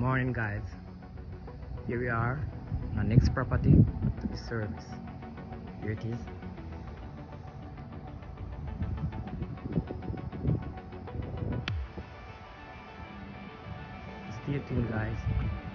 morning guys here we are on next property the service. Here it is. Stay tuned guys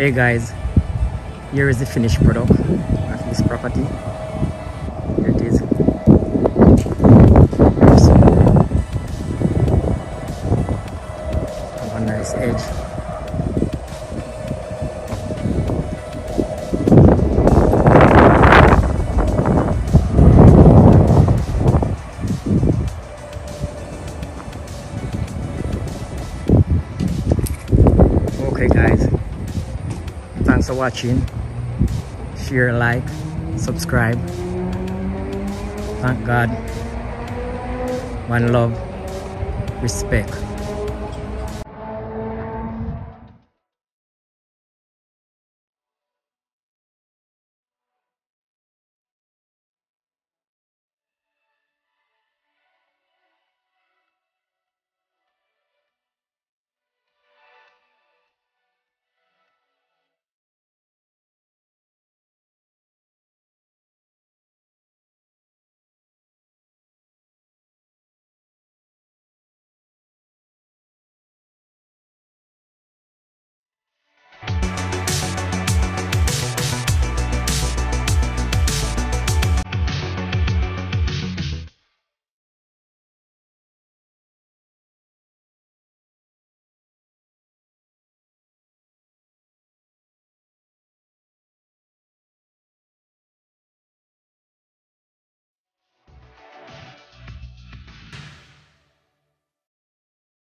Hey guys, here is the finished product of this property. Here it is. Have a nice edge. For watching. Share like subscribe. Thank god. One love. Respect